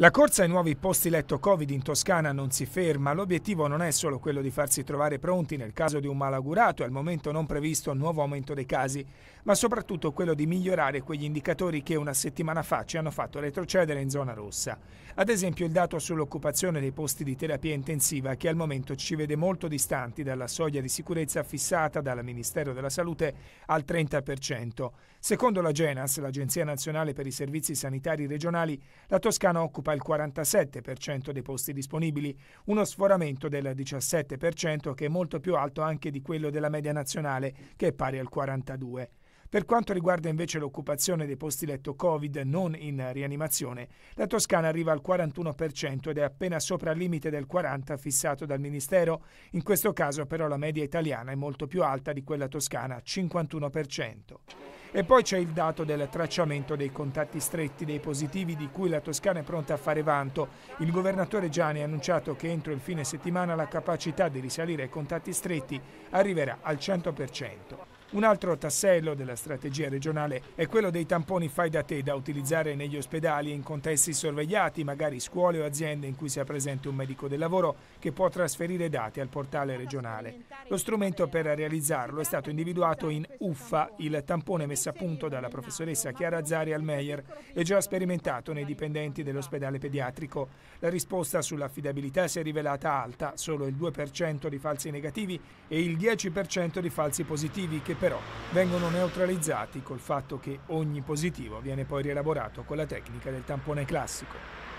La corsa ai nuovi posti letto Covid in Toscana non si ferma. L'obiettivo non è solo quello di farsi trovare pronti nel caso di un malaugurato e al momento non previsto nuovo aumento dei casi, ma soprattutto quello di migliorare quegli indicatori che una settimana fa ci hanno fatto retrocedere in zona rossa. Ad esempio il dato sull'occupazione dei posti di terapia intensiva che al momento ci vede molto distanti dalla soglia di sicurezza fissata dal Ministero della Salute al 30%. Secondo la Genas, l'Agenzia Nazionale per i Servizi Sanitari Regionali, la Toscana occupa occupa il 47% dei posti disponibili, uno sforamento del 17% che è molto più alto anche di quello della media nazionale, che è pari al 42%. Per quanto riguarda invece l'occupazione dei posti letto Covid non in rianimazione, la Toscana arriva al 41% ed è appena sopra il limite del 40% fissato dal Ministero. In questo caso però la media italiana è molto più alta di quella toscana, 51%. E poi c'è il dato del tracciamento dei contatti stretti dei positivi di cui la Toscana è pronta a fare vanto. Il governatore Gianni ha annunciato che entro il fine settimana la capacità di risalire ai contatti stretti arriverà al 100%. Un altro tassello della strategia regionale è quello dei tamponi fai da te da utilizzare negli ospedali in contesti sorvegliati, magari scuole o aziende in cui sia presente un medico del lavoro che può trasferire dati al portale regionale. Lo strumento per realizzarlo è stato individuato in UFFA, il tampone messo a punto dalla professoressa Chiara Zari al Meyer e già sperimentato nei dipendenti dell'ospedale pediatrico. La risposta sull'affidabilità si è rivelata alta, solo il 2% di falsi negativi e il 10% di falsi positivi che però vengono neutralizzati col fatto che ogni positivo viene poi rielaborato con la tecnica del tampone classico.